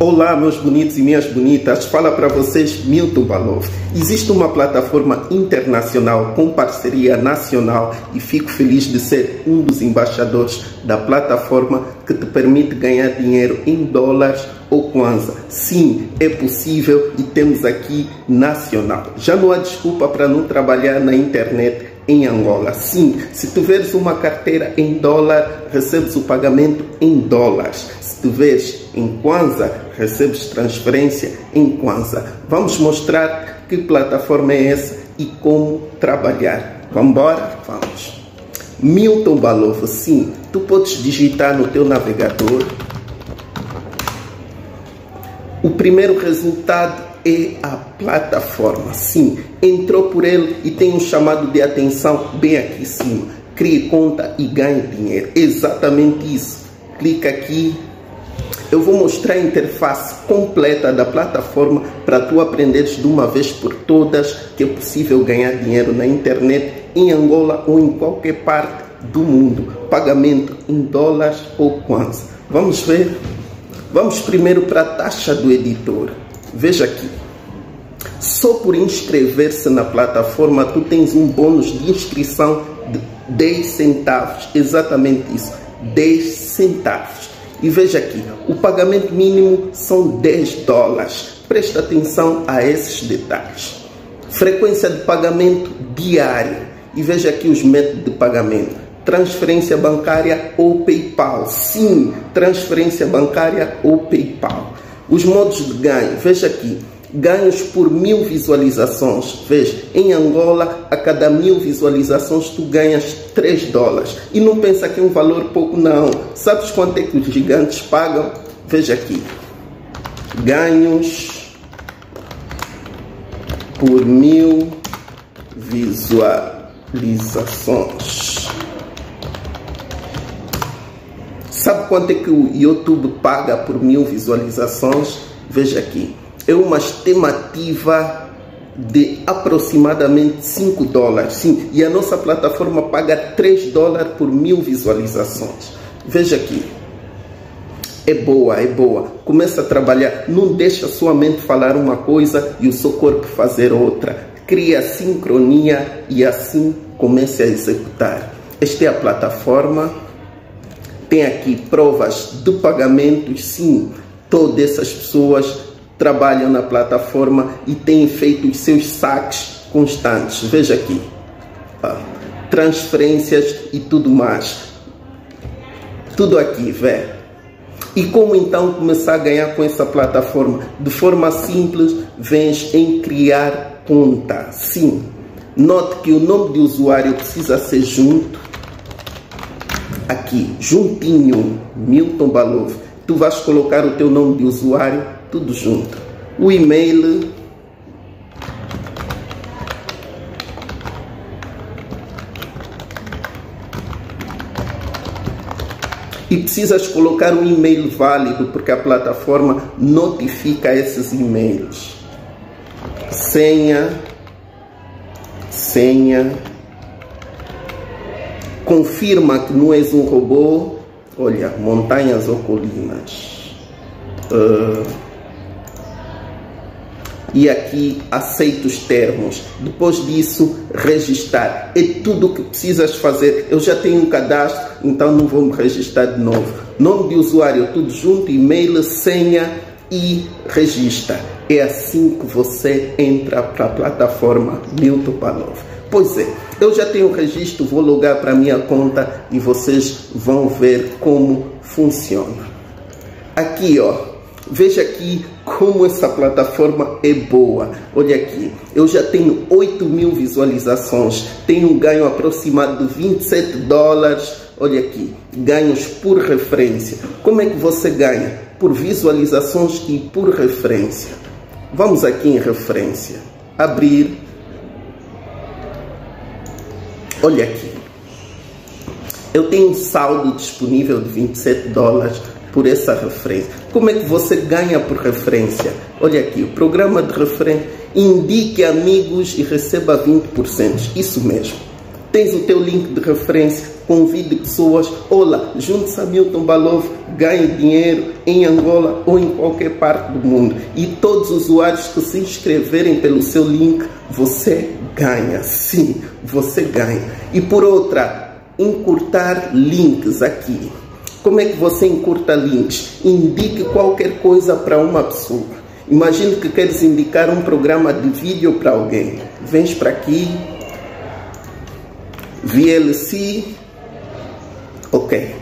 Olá, meus bonitos e minhas bonitas. Fala para vocês Milton Balov. Existe uma plataforma internacional com parceria nacional e fico feliz de ser um dos embaixadores da plataforma que te permite ganhar dinheiro em dólares ou kwanza. Sim, é possível e temos aqui nacional. Já não há desculpa para não trabalhar na internet em Angola. Sim, se tu veres uma carteira em dólar, recebes o pagamento em dólares. Se tu veres em Kwanza, recebes transferência em Kwanza. Vamos mostrar que plataforma é essa e como trabalhar. Vamos embora? Vamos. Milton Balovo, sim, tu podes digitar no teu navegador. O primeiro resultado é a plataforma. Sim, entrou por ele e tem um chamado de atenção bem aqui em cima. Crie conta e ganhe dinheiro. Exatamente isso. Clica aqui. Eu vou mostrar a interface completa da plataforma para tu aprenderes de uma vez por todas que é possível ganhar dinheiro na internet em Angola ou em qualquer parte do mundo. Pagamento em dólares ou kwanza. Vamos ver? Vamos primeiro para a taxa do editor. Veja aqui. Só por inscrever-se na plataforma, tu tens um bônus de inscrição de 10 centavos. Exatamente isso. 10 centavos. E veja aqui, o pagamento mínimo são 10 dólares. Presta atenção a esses detalhes. Frequência de pagamento diária. E veja aqui os métodos de pagamento. Transferência bancária ou PayPal. Sim, transferência bancária ou PayPal. Os modos de ganho, veja aqui, ganhos por mil visualizações. Veja, em Angola, a cada mil visualizações tu ganhas 3 dólares. E não pensa que é um valor pouco, não. Sabes quanto é que os gigantes pagam? Veja aqui, ganhos por mil visualizações. Sabe quanto é que o YouTube paga por mil visualizações? Veja aqui. É uma estimativa de aproximadamente 5 dólares. Sim, e a nossa plataforma paga 3 dólares por mil visualizações. Veja aqui. É boa, é boa. Começa a trabalhar. Não deixa sua mente falar uma coisa e o seu corpo fazer outra. Cria sincronia e assim comece a executar. Esta é a plataforma tem aqui provas de pagamentos, sim, todas essas pessoas trabalham na plataforma e têm feito os seus saques constantes. Veja aqui, transferências e tudo mais. Tudo aqui, vê. E como então começar a ganhar com essa plataforma? De forma simples, vens em criar conta. Sim. Note que o nome de usuário precisa ser junto aqui, juntinho, Milton Balov. Tu vais colocar o teu nome de usuário, tudo junto. O e-mail. E precisas colocar um e-mail válido, porque a plataforma notifica esses e-mails. Senha, senha, confirma que não és um robô. Olha, montanhas ou colinas. Uh, e aqui aceita os termos. Depois disso, registrar. É tudo o que precisas fazer. Eu já tenho um cadastro, então não vou me registrar de novo. Nome de usuário, tudo junto, e-mail, senha e registra. É assim que você entra para a plataforma Milton Panov. Pois é, eu já tenho o registro, vou logar para a minha conta e vocês vão ver como funciona. Aqui, ó, veja aqui como essa plataforma é boa. Olha aqui, eu já tenho 8 mil visualizações, tenho um ganho aproximado de 27 dólares. Olha aqui, ganhos por referência. Como é que você ganha? Por visualizações e por referência. Vamos aqui em referência. Abrir Olha aqui. Eu tenho um saldo disponível de 27 dólares por essa referência. Como é que você ganha por referência? Olha aqui, o programa de referência indique amigos e receba 20%. Isso mesmo. Tens o teu link de referência, convide pessoas. Olá, junte-se a Milton Balov, ganhe dinheiro em Angola ou em qualquer parte do mundo. E todos os usuários que se inscreverem pelo seu link, você ganha. Sim, você ganha. E por outra, encurtar links aqui. Como é que você encurta links? Indique qualquer coisa para uma pessoa. Imagine que queres indicar um programa de vídeo para alguém. Vens para aqui, VLC, ok.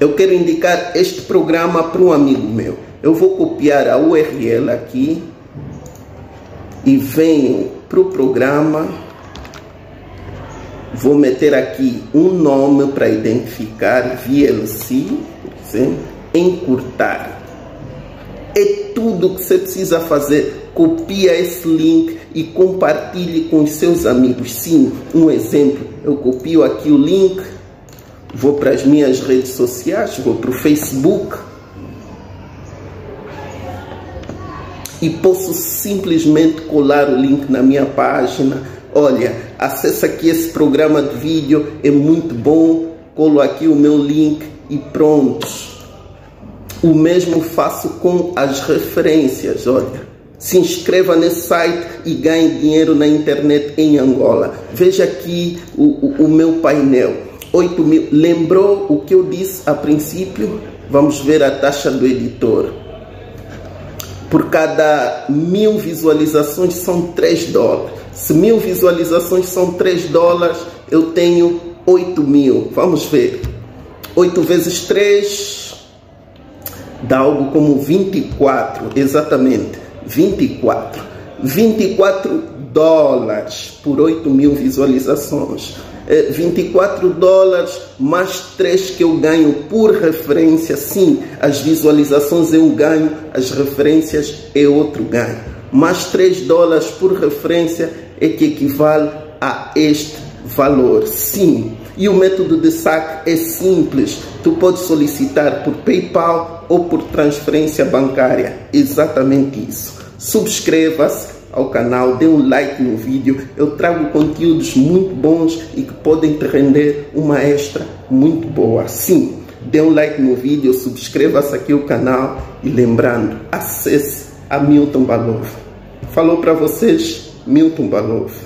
Eu quero indicar este programa para um amigo meu. Eu vou copiar a URL aqui e venho para o programa. Vou meter aqui um nome para identificar VLC, por exemplo, encurtar. É tudo que você precisa fazer. Copia esse link e compartilhe com os seus amigos. Sim, um exemplo. Eu copio aqui o link, vou para as minhas redes sociais, vou para o Facebook e posso simplesmente colar o link na minha página. Olha, acessa aqui esse programa de vídeo, é muito bom. Colo aqui o meu link e pronto. O mesmo faço com as referências, olha. Se inscreva nesse site e ganhe dinheiro na internet em Angola. Veja aqui o, o, o meu painel. 8 mil. Lembrou o que eu disse a princípio? Vamos ver a taxa do editor. Por cada mil visualizações são 3 dólares. Se mil visualizações são 3 dólares, eu tenho 8 mil. Vamos ver. 8 vezes 3 dá algo como 24, exatamente. 24. 24 dólares por 8 mil visualizações. 24 é, dólares mais 3 que eu ganho por referência. Sim, as visualizações eu ganho, as referências é outro ganho. Mais 3 dólares por referência é que equivale a este valor. Sim. E o método de saque é simples. Tu podes solicitar por PayPal ou por transferência bancária. Exatamente isso. Subscreva-se ao canal, dê um like no vídeo. Eu trago conteúdos muito bons e que podem te render uma extra muito boa. Sim, dê um like no vídeo, subscreva-se aqui ao canal e lembrando, acesse a Milton Balov. Falou para vocês, Milton Balov.